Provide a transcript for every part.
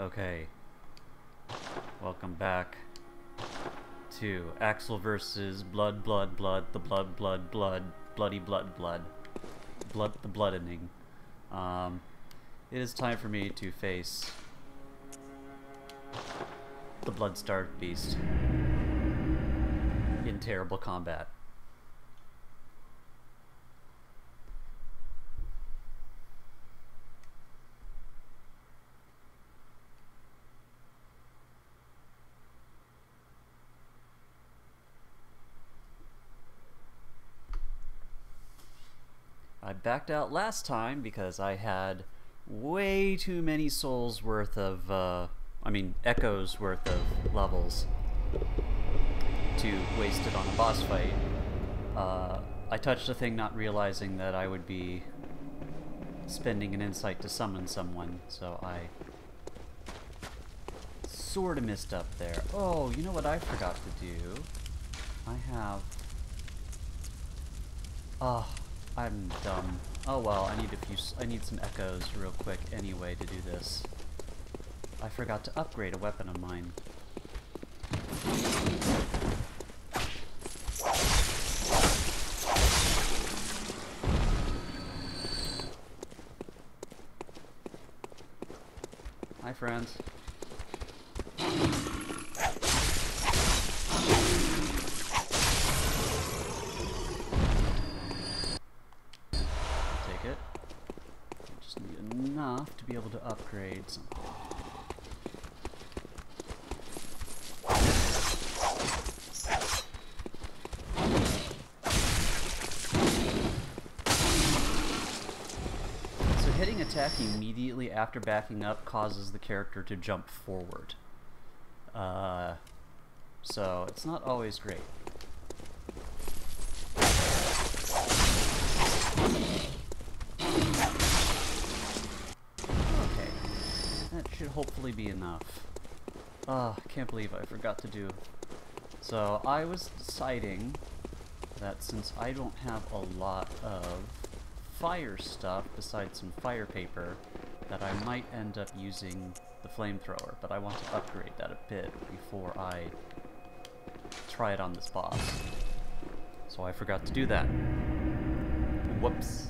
Okay. Welcome back to Axel versus Blood, Blood, Blood, the Blood, Blood, Blood, Bloody Blood, Blood, Blood, the Bloodening. Um, it is time for me to face the Blood-Starved Beast in terrible combat. Backed out last time because I had way too many souls worth of, uh, I mean, echoes worth of levels to waste it on a boss fight. Uh, I touched a thing not realizing that I would be spending an insight to summon someone, so I sort of missed up there. Oh, you know what I forgot to do? I have... Oh, I'm dumb. Oh well, I need a few. I need some echoes real quick anyway to do this. I forgot to upgrade a weapon of mine. Hi, friends. Upgrade something. So hitting attack immediately after backing up causes the character to jump forward. Uh, so it's not always great. Hopefully be enough. Ah, can't believe I forgot to do. So I was deciding that since I don't have a lot of fire stuff besides some fire paper, that I might end up using the flamethrower, but I want to upgrade that a bit before I try it on this boss. So I forgot to do that. Whoops.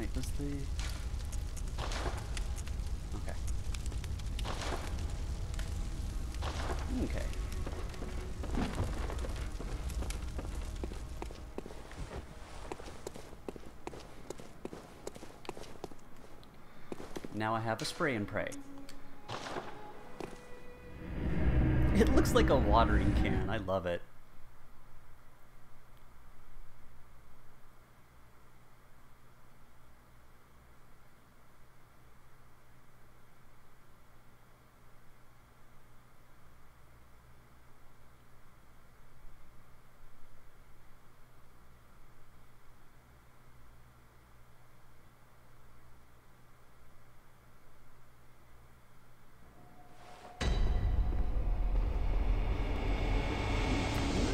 Wait, does the... Okay. Okay. Now I have a spray and pray. It looks like a watering can. I love it.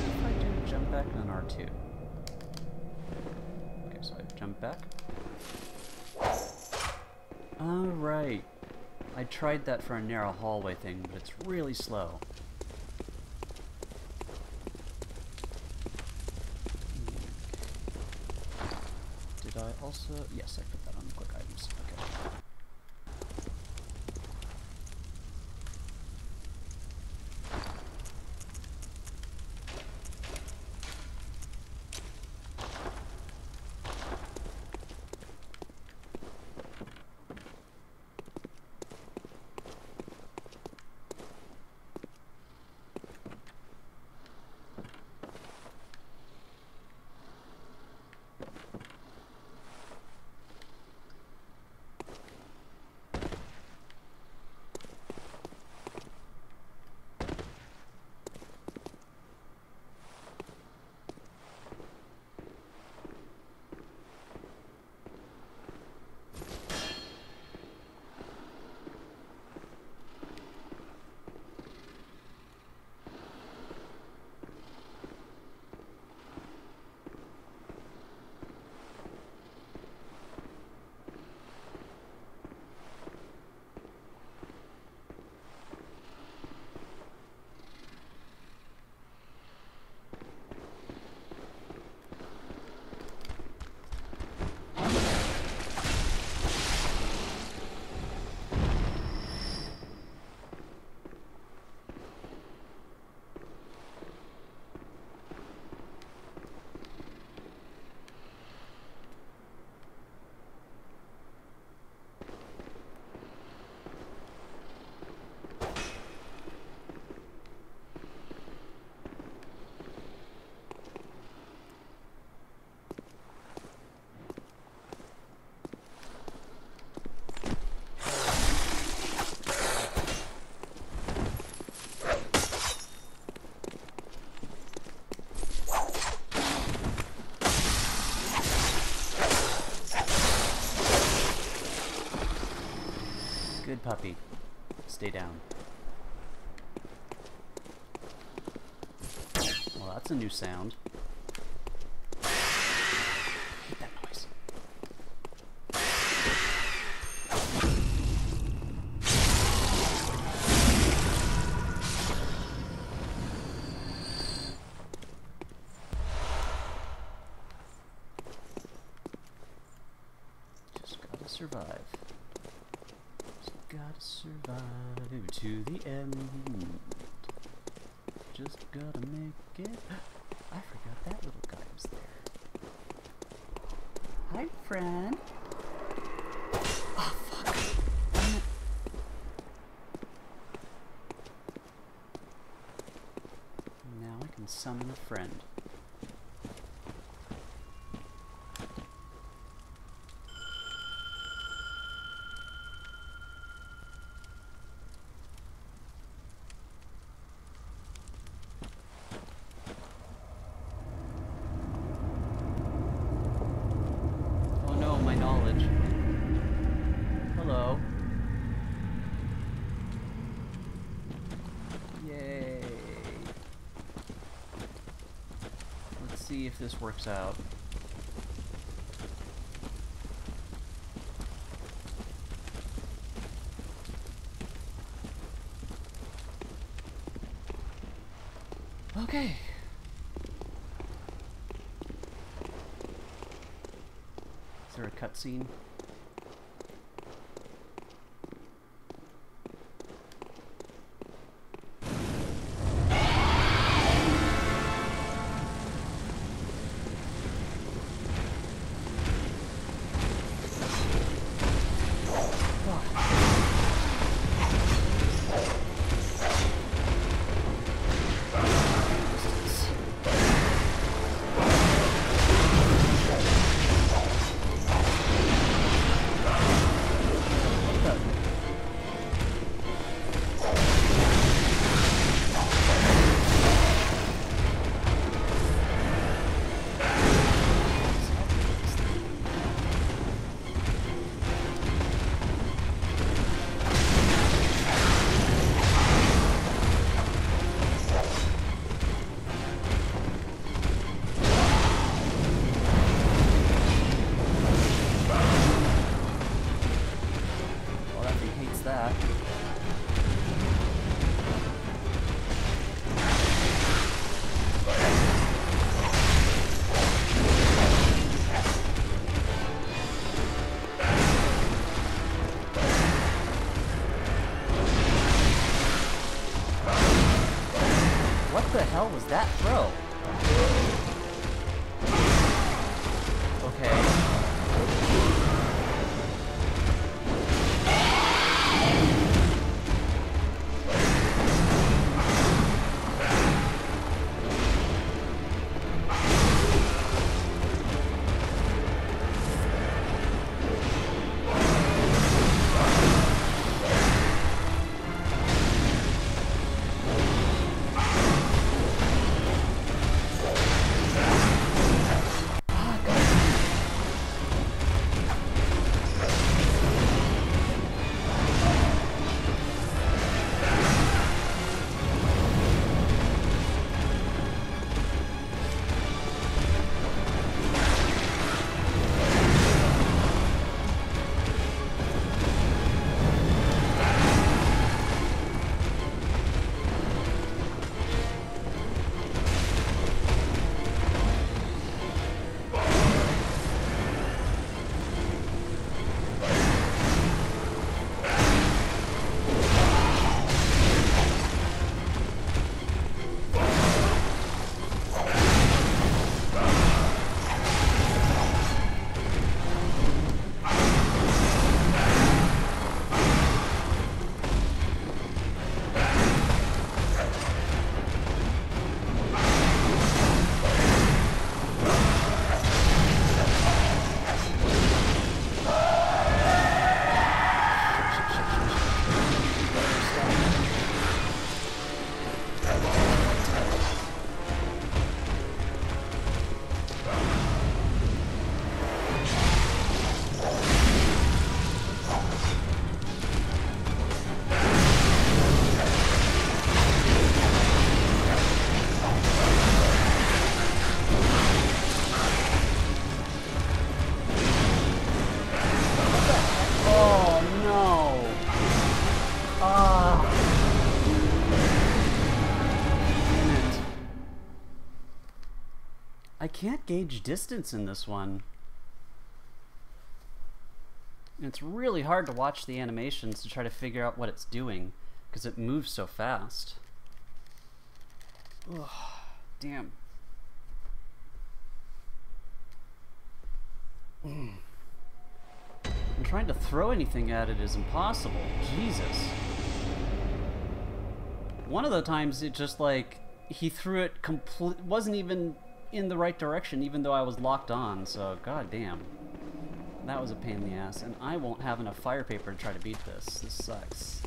What if I do jump back and then R2? Okay, so I jump back. Alright. I tried that for a narrow hallway thing, but it's really slow. Did I also... Yes, I put puppy. Stay down. Well, that's a new sound. hate that noise. Just gotta survive. Just gotta to the end. Just gotta make it. I forgot that little guy was there. Hi, friend. Oh, fuck. Now I can summon a friend. Oh no, my knowledge. Hello. Yay. Let's see if works out. Okay. Is there a cutscene? Gauge distance in this one. And it's really hard to watch the animations to try to figure out what it's doing because it moves so fast. Ugh, damn. Mm. And trying to throw anything at it is impossible. Jesus. One of the times it just like he threw it complete wasn't even in the right direction even though I was locked on, so god damn. That was a pain in the ass, and I won't have enough fire paper to try to beat this. This sucks.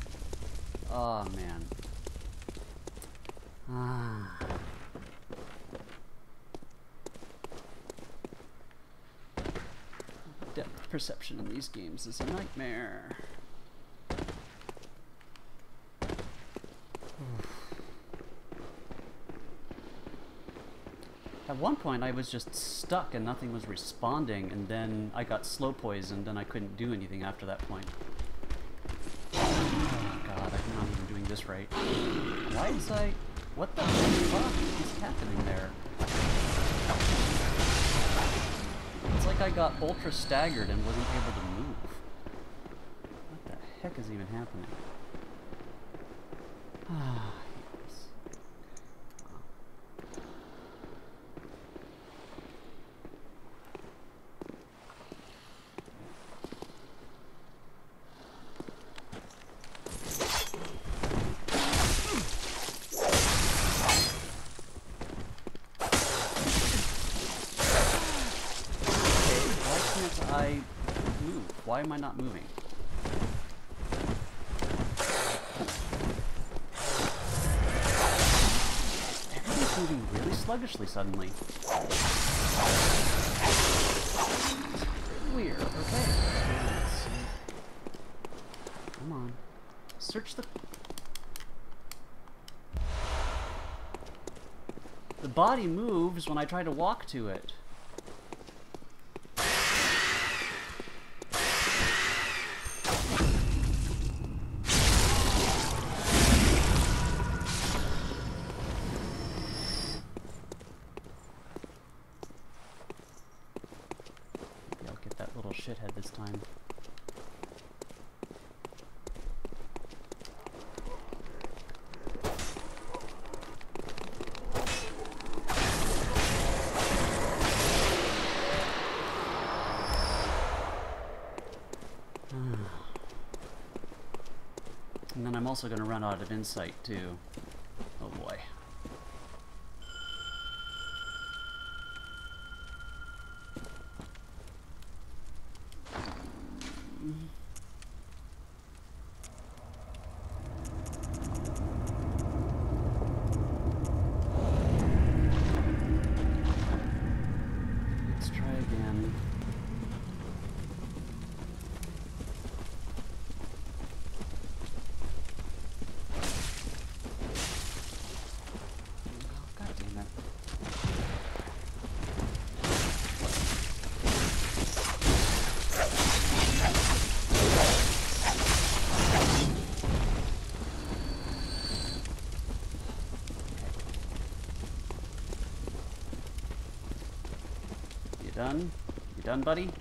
Oh man. Ah. Depth perception in these games is a nightmare. One point I was just stuck and nothing was responding and then I got slow poisoned and I couldn't do anything after that point. Oh god, I'm not even doing this right. Why is I... What the fuck is happening there? It's like I got ultra staggered and wasn't able to move. What the heck is even happening? Ah. Why am I not moving? Everything's moving really sluggishly suddenly. Weird. Okay. Come on. Search the... The body moves when I try to walk to it. Also going to run out of insight too. Oh boy. done? You done, buddy?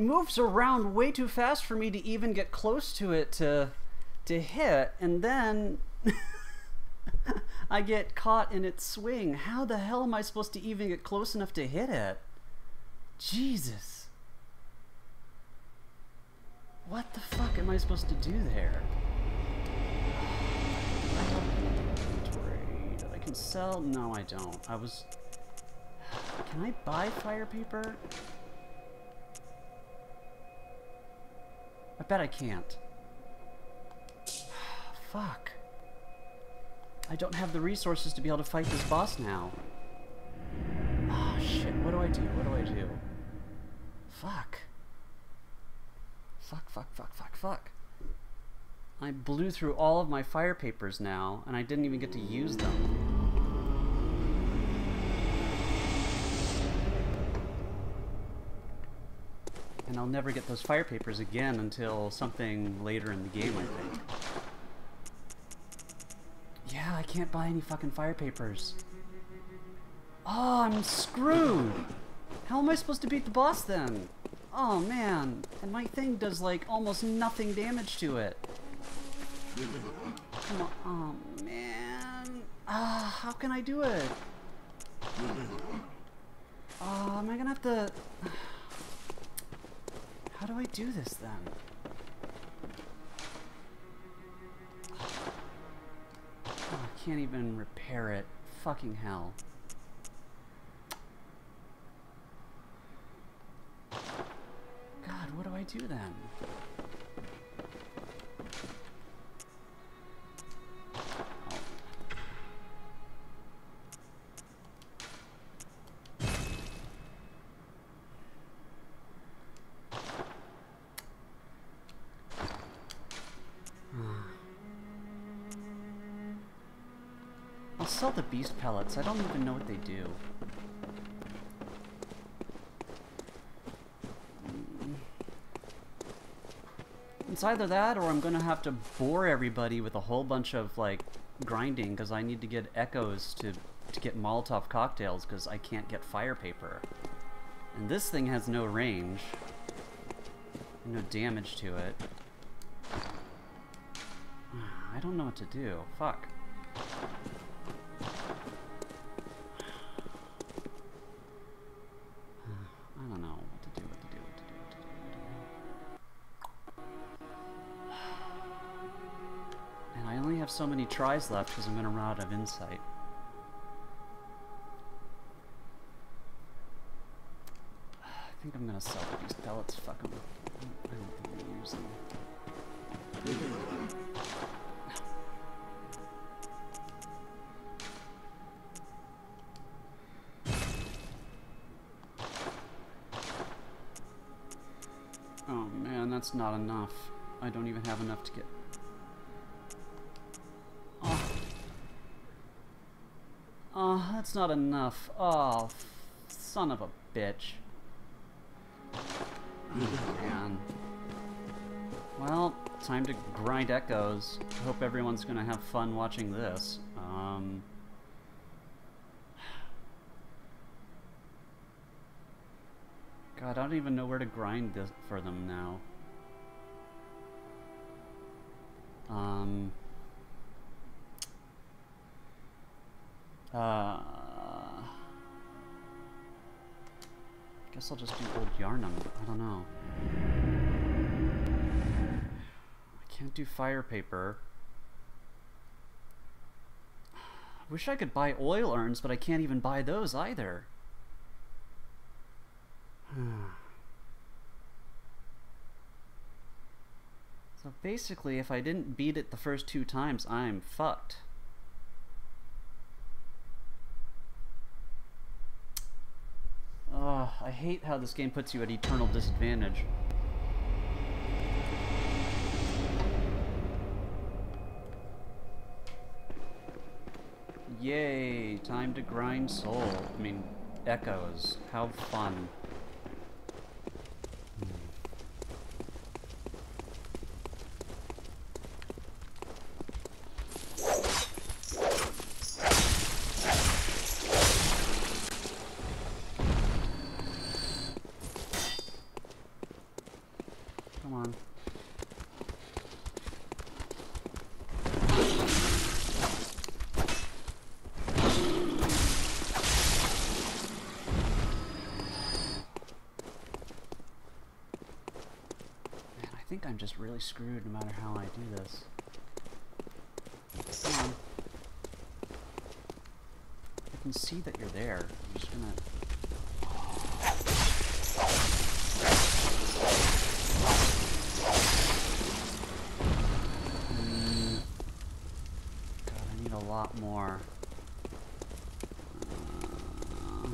Moves around way too fast for me to even get close to it to to hit, and then I get caught in its swing. How the hell am I supposed to even get close enough to hit it? Jesus. What the fuck am I supposed to do there? I can sell? No, I don't. I was... Can I buy fire paper? Bet I can't. Fuck. I don't have the resources to be able to fight this boss now. Oh shit, what do I do? What do I do? Fuck. Fuck, fuck, fuck, fuck, fuck. I blew through all of my fire papers now, and I didn't even get to use them. And I'll never get those fire papers again until something later in the game, I think. Yeah, I can't buy any fucking fire papers. Oh, I'm screwed! How am I supposed to beat the boss then? Oh man, and my thing does like almost nothing damage to it. Come on, oh man. Ah, how can I do it? Oh, am I gonna have to... How do I do this then? Oh, I can't even repair it. Fucking hell. God, what do I do then? Sell the beast pellets. I don't even know what they do. It's either that or I'm gonna have to bore everybody with a whole bunch of like grinding because I need to get echoes to, to get Molotov cocktails because I can't get fire paper. And this thing has no range. No damage to it. I don't know what to do. Fuck. Tries left because I'm going to run out of insight. I think I'm going to sell these pellets. Fuck them. I don't think I'm use them. Oh man, that's not enough. I don't even have enough to get... that's not enough. Oh, son of a bitch. Man. Well, time to grind echoes. Hope everyone's gonna have fun watching this. Um... God, I don't even know where to grind this for them now. Um. Uh. Guess I'll just do old Yharnam. I don't know. I can't do fire paper. Wish I could buy oil urns, but I can't even buy those either. so basically, if I didn't beat it the first two times, I'm fucked. Ugh, I hate how this game puts you at eternal disadvantage. Yay, time to grind soul. I mean, echoes. How fun. think Really screwed no matter how I do this. Come on. I can see that you're there. I'm just gonna... God, I need a lot more. Uh,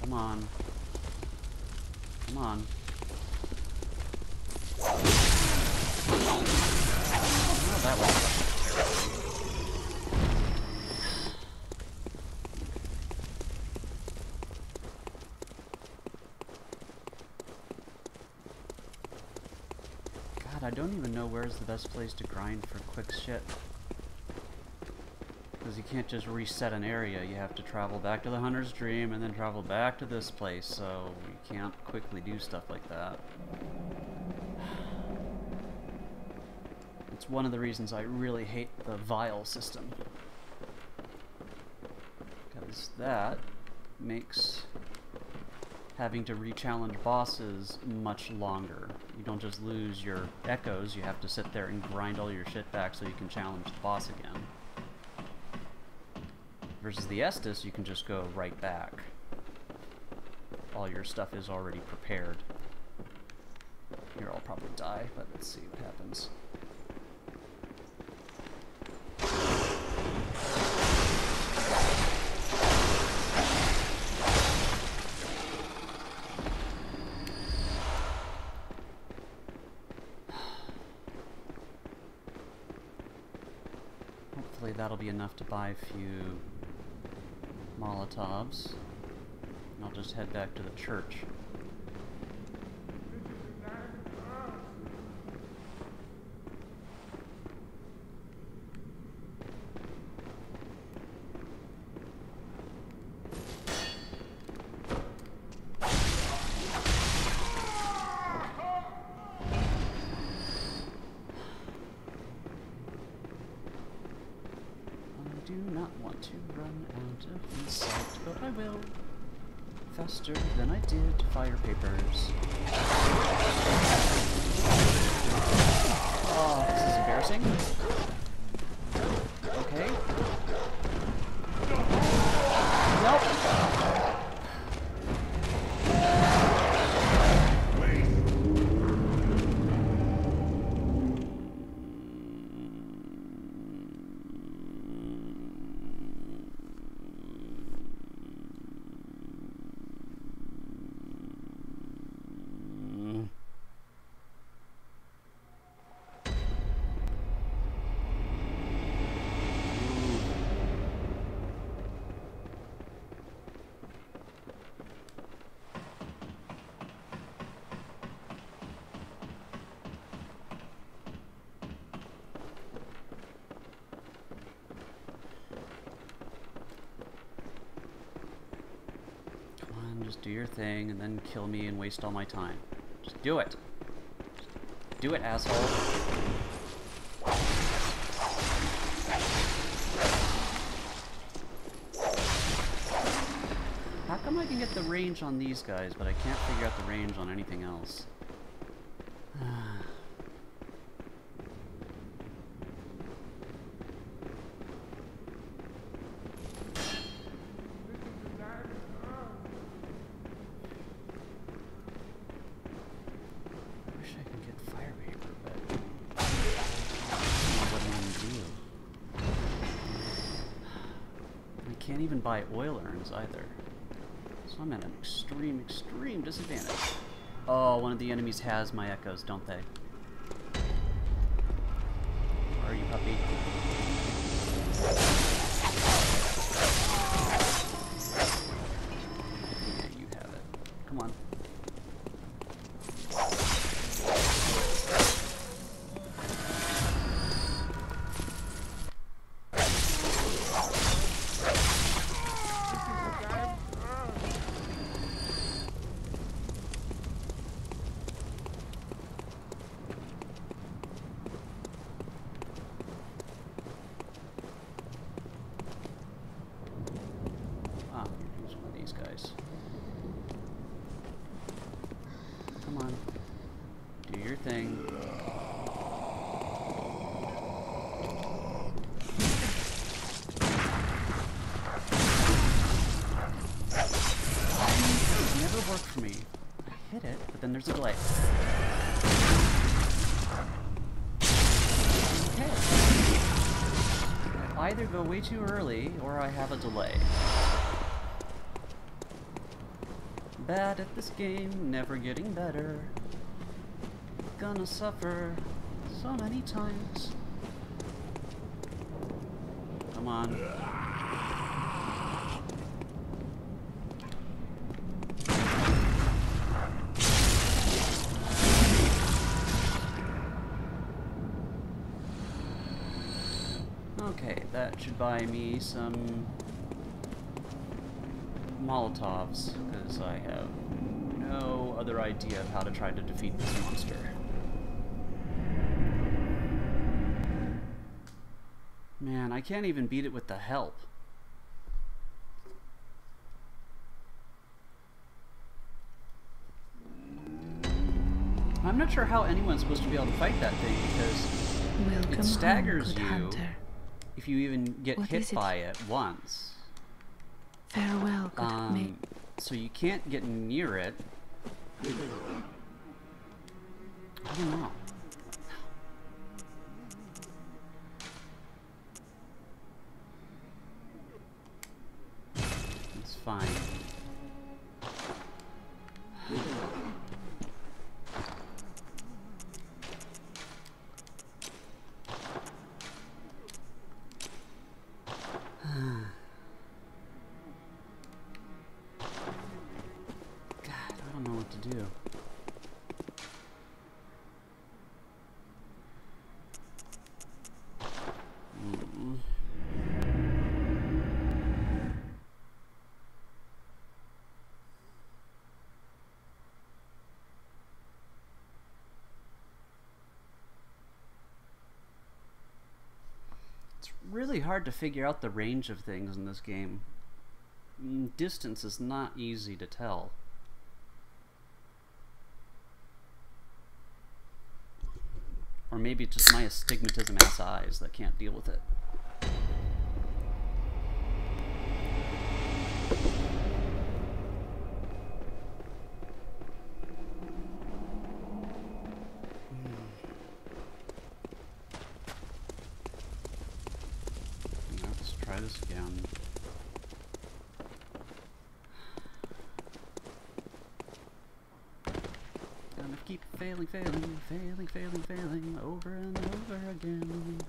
come on. Come on. God, I don't even know where's the best place to grind for quick shit. Because you can't just reset an area, you have to travel back to the Hunter's Dream and then travel back to this place, so you can't quickly do stuff like that. One of the reasons I really hate the vial system. Because that makes having to re-challenge bosses much longer. You don't just lose your echoes, you have to sit there and grind all your shit back so you can challenge the boss again. Versus the Estus, you can just go right back. All your stuff is already prepared. Here, I'll probably die, but let's see what happens. Hopefully that'll be enough to buy a few Molotovs. And I'll just head back to the church. I do not want to run out of insight, but I will. Faster than I did fire papers. Oh, this is embarrassing. Okay. Nope. Mm. Come on, just do your thing and then kill me and waste all my time. Just do it. Just do it, asshole. How come I can get the range on these guys, but I can't figure out the range on anything else? I wish I could get fire paper, but I don't know what I'm gonna do. I can't even buy oil urns either. So I'm at an extreme, extreme disadvantage. Oh, one of the enemies has my echoes, don't they? There's a delay. Okay. Either go way too early, or I have a delay. Bad at this game, never getting better. Gonna suffer so many times. Come on. Okay, that should buy me some Molotovs, because I have no other idea of how to try to defeat this monster. Man, I can't even beat it with the help. I'm not sure how anyone's supposed to be able to fight that thing because Welcome it staggers home, you hunter. If you even get What hit it? by it once. Farewell, good mate. Um, so you can't get near it. I don't know. It's fine. Hard to figure out the range of things in this game. Mm, Distance is not easy to tell. Or maybe it's just my astigmatism ass eyes that can't deal with it. Hmm. Let's try this again. Gonna keep failing, failing, failing, failing, failing over and over again.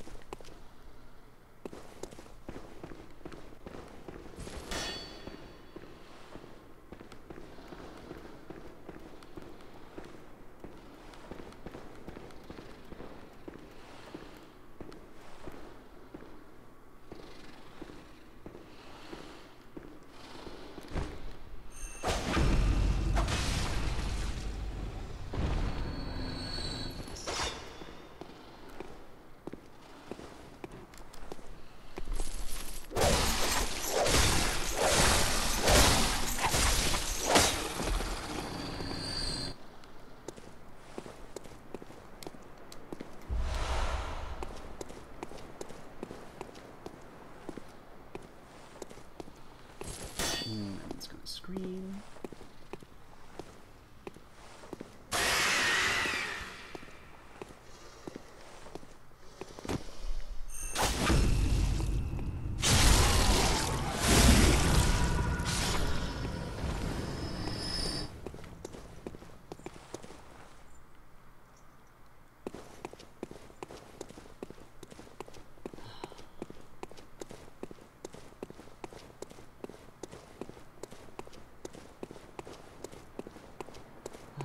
Hmm, and it's gonna scream.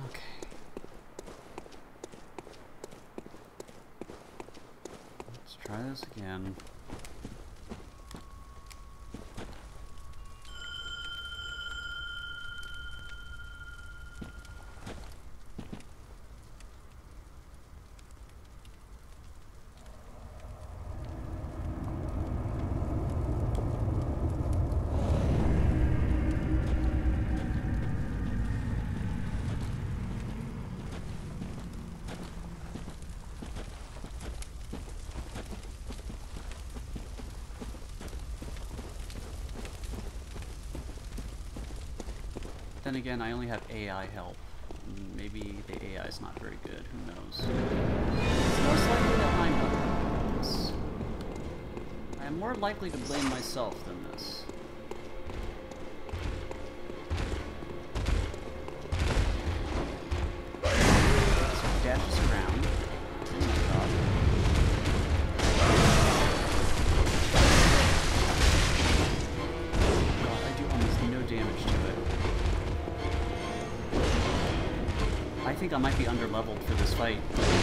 Okay. Let's try this again. Again, I only have AI help. Maybe the AI is not very good. Who knows? It's most likely that I'm this. I am more likely to blame myself than this. Think I might be underleveled for this fight.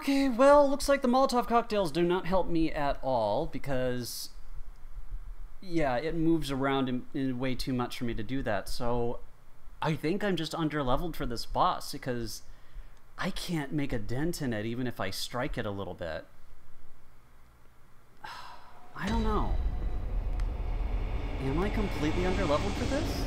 Okay, well, looks like the Molotov cocktails do not help me at all because, yeah, it moves around in, in way too much for me to do that. So I think I'm just underleveled for this boss because I can't make a dent in it even if I strike it a little bit. I don't know. Am I completely underleveled for this?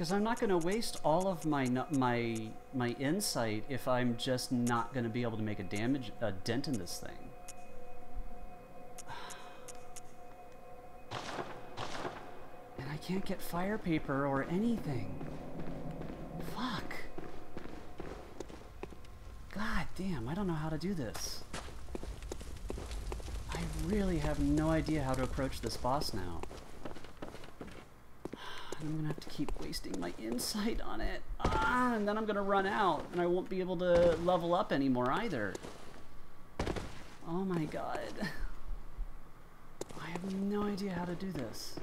because I'm not going to waste all of my my my insight if I'm just not going to be able to make a damage a dent in this thing. And I can't get fire paper or anything. Fuck. God damn, I don't know how to do this. I really have no idea how to approach this boss now. I'm gonna have to keep wasting my insight on it. Ah, and then I'm gonna run out, and I won't be able to level up anymore either. Oh my god. I have no idea how to do this.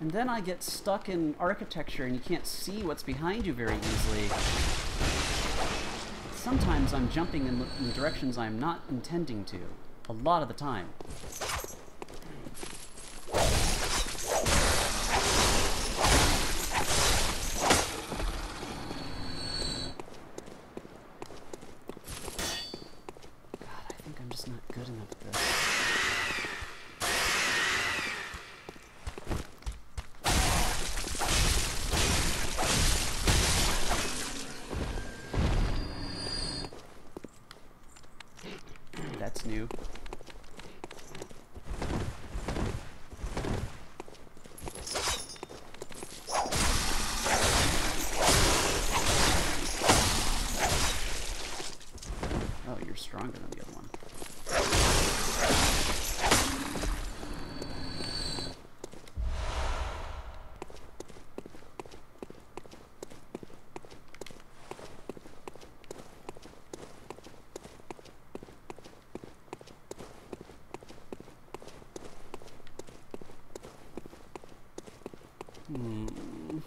And then I get stuck in architecture and you can't see what's behind you very easily. Sometimes I'm jumping in, in directions I'm not intending to. A lot of the time. God, I think I'm just not good enough at this. That's new. Oh, the other one. Hmm. Man,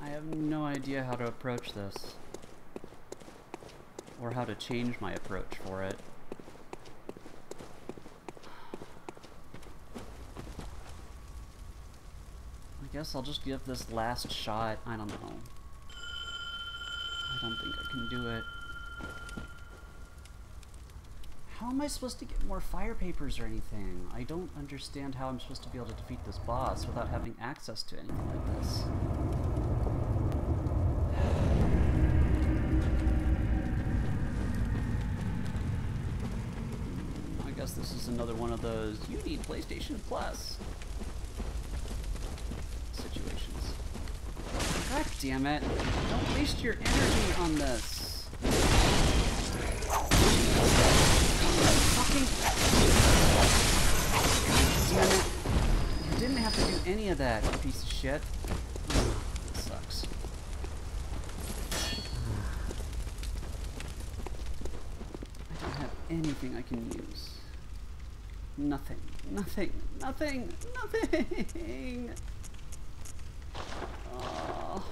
I have no idea how to approach this. Or how to change my approach for it. I guess I'll just give this last shot. I don't know. I don't think I can do it. How am I supposed to get more fire papers or anything? I don't understand how I'm supposed to be able to defeat this boss without having access to anything like this. I this is another one of those you need PlayStation Plus situations. God damn it. Don't waste your energy on this. Fucking. Damn it. You didn't have to do any of that, piece of shit. Sucks. I don't have anything I can use. Nothing. Nothing. Nothing. Nothing. Oh.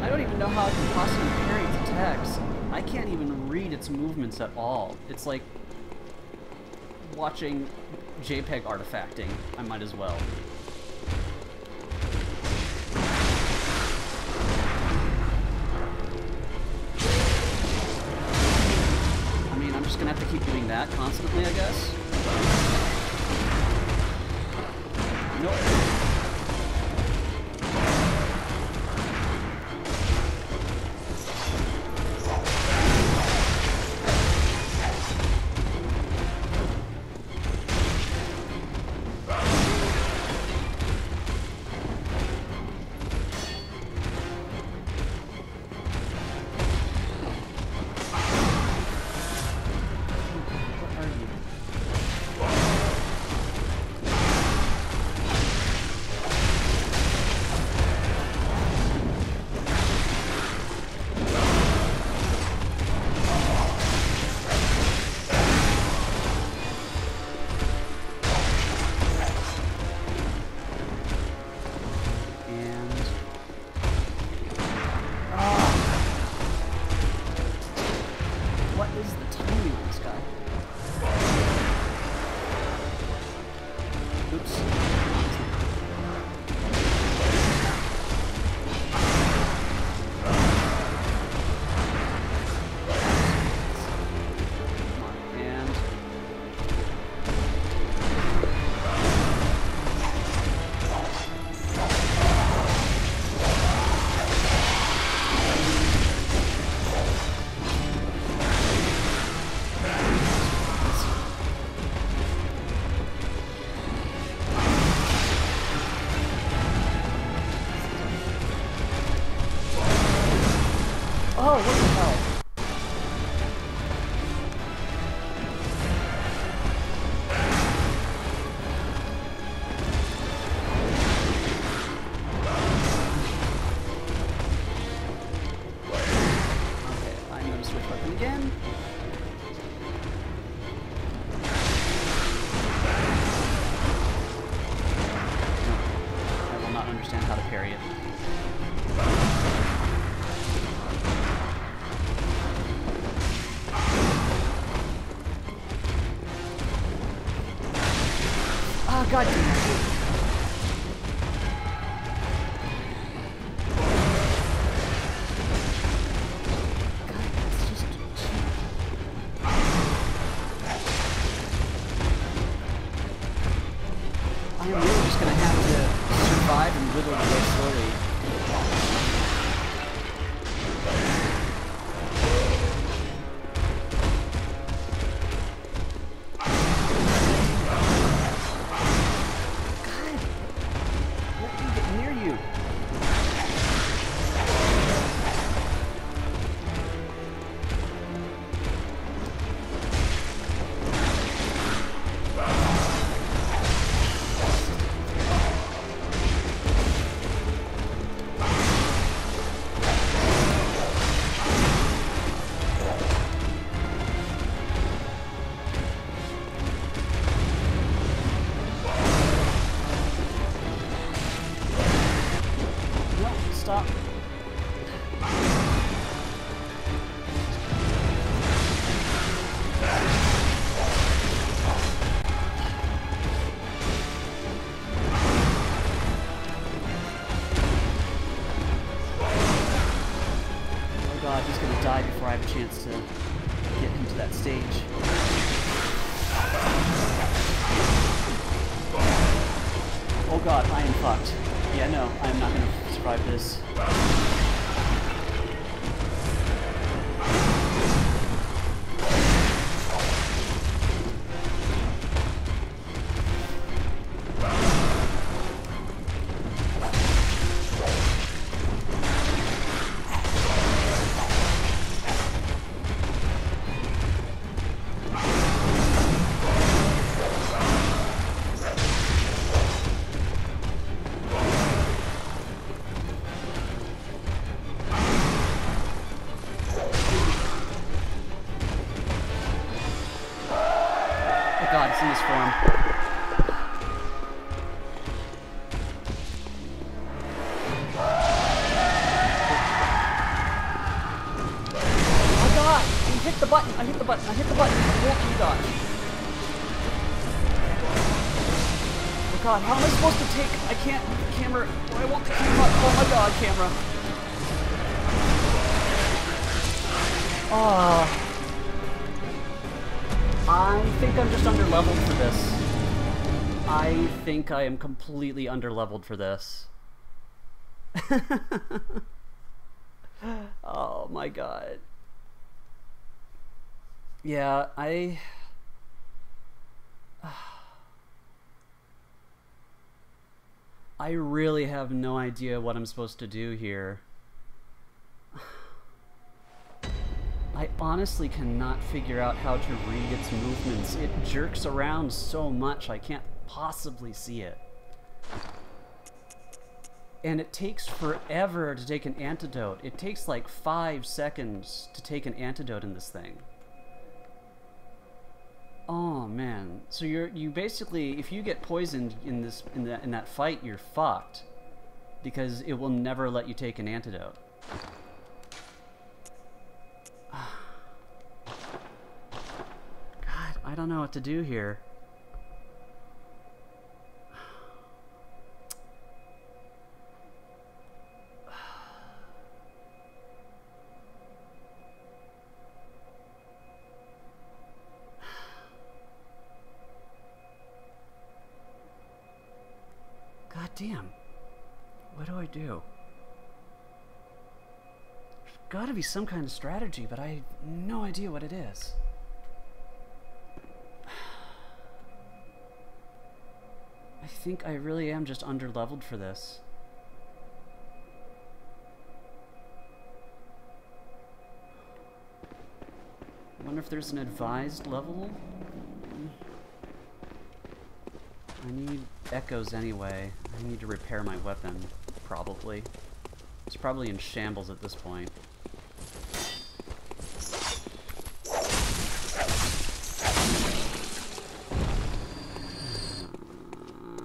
I don't even know how I can possibly parry its attacks. I can't even read its movements at all. It's like watching JPEG artifacting. I might as well. I mean, I'm just gonna have to keep doing that constantly, I guess. Nope. what think I am completely under leveled for this. oh my god. Yeah, I. I really have no idea what I'm supposed to do here. I honestly cannot figure out how to read its movements. It jerks around so much I can't possibly see it. And it takes forever to take an antidote. It takes like five seconds to take an antidote in this thing. Oh man. So you're you basically if you get poisoned in this in that in that fight, you're fucked. Because it will never let you take an antidote. God, I don't know what to do here. Do There's gotta be some kind of strategy, but I have no idea what it is. I think I really am just under leveled for this. I wonder if there's an advised level? I need echoes anyway. I need to repair my weapon, probably. It's probably in shambles at this point.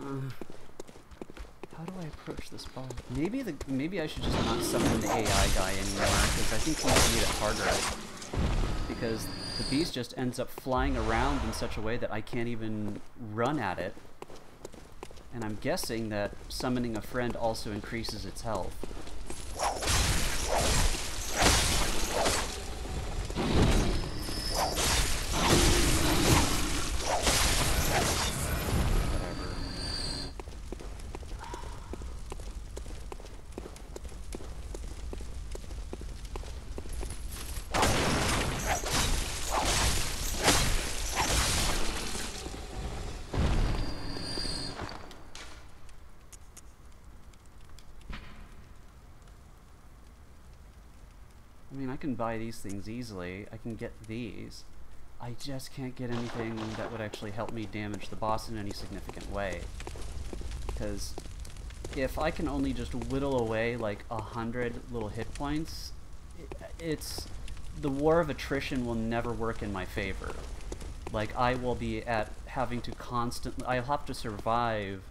Uh, How do I approach this ball? Maybe the maybe I should just not summon the AI guy anymore because I think he's made it harder. Because the beast just ends up flying around in such a way that I can't even run at it. And I'm guessing that summoning a friend also increases its health. Buy these things easily. I can get these. I just can't get anything that would actually help me damage the boss in any significant way. Because if I can only just whittle away like a hundred little hit points, it's the war of attrition will never work in my favor. Like I will be at having to constantly, I'll have to survive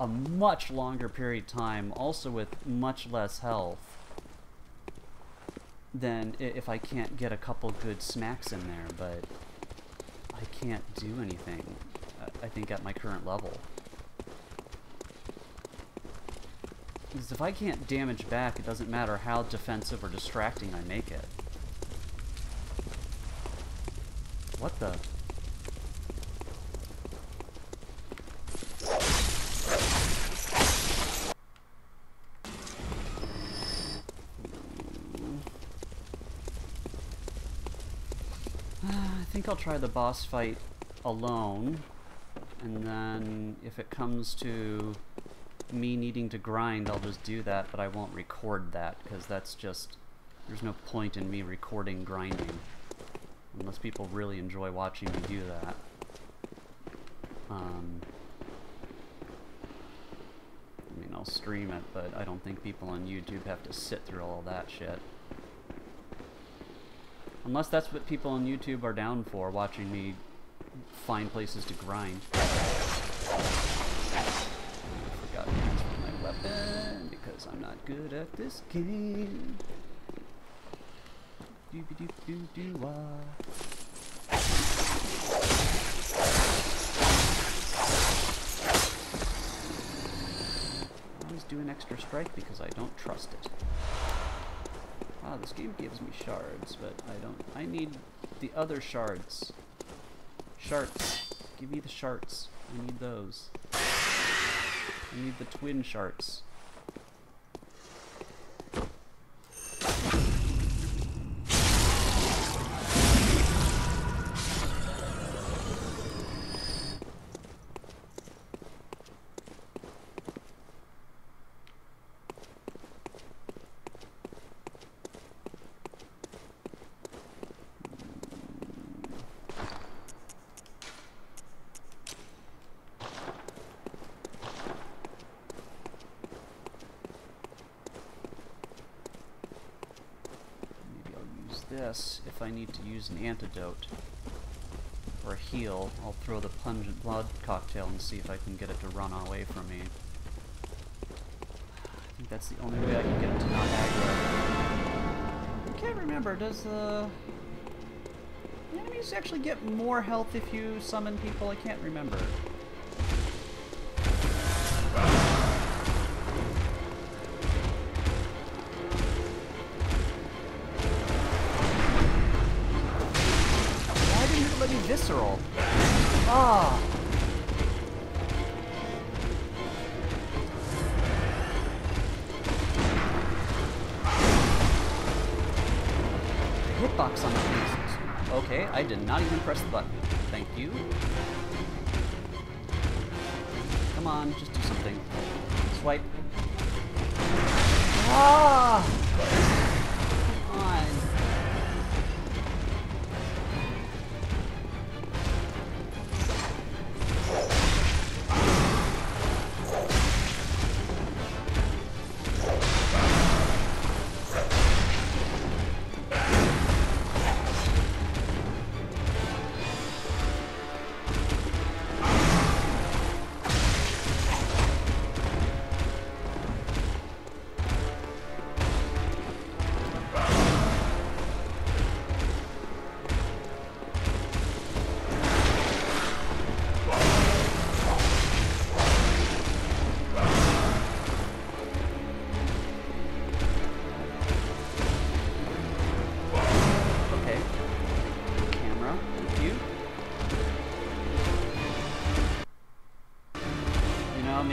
a much longer period of time, also with much less health than if I can't get a couple good smacks in there, but I can't do anything, uh, I think, at my current level. Because if I can't damage back, it doesn't matter how defensive or distracting I make it. What the? I think I'll try the boss fight alone, and then if it comes to me needing to grind, I'll just do that, but I won't record that, because that's just... There's no point in me recording grinding, unless people really enjoy watching me do that. Um, I mean, I'll stream it, but I don't think people on YouTube have to sit through all that shit. Unless that's what people on YouTube are down for, watching me find places to grind. I forgot to transfer my weapon because I'm not good at this game. Doobie doo doo doo wah. Do an uh. extra strike because I don't trust it. Wow, this game gives me shards, but I don't. I need the other shards. Shards. Give me the shards. I need those. I need the twin shards. Maybe I'll use this if I need to use an antidote. Or a heal. I'll throw the pungent blood cocktail and see if I can get it to run away from me. I think that's the only way I can get it to not aggro. I can't remember, does the... the enemies actually get more health if you summon people? I can't remember. Did not even press the button. Thank you.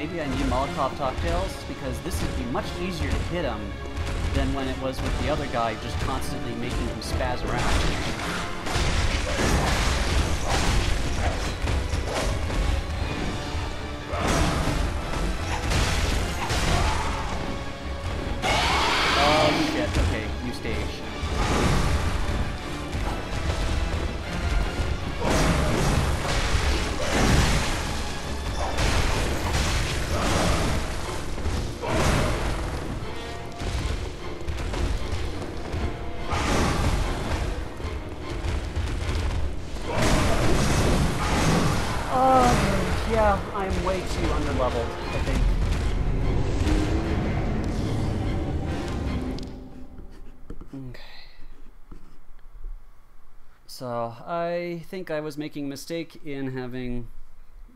Maybe I need Molotov cocktails because this would be much easier to hit him than when it was with the other guy just constantly making him spaz around. So, I think I was making a mistake in having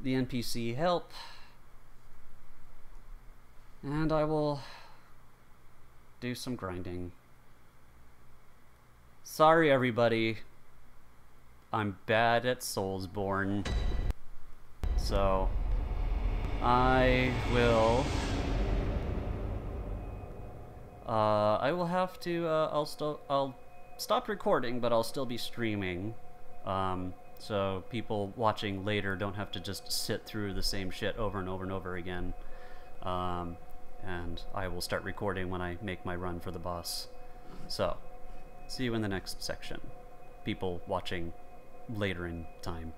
the NPC help. And I will do some grinding. Sorry, everybody. I'm bad at Soulsborne. So, I will. Uh, I will have to. Uh, I'll still. I'll stop recording, but I'll still be streaming. Um, so people watching later don't have to just sit through the same shit over and over and over again. Um, and I will start recording when I make my run for the boss. So, see you in the next section. People watching later in time.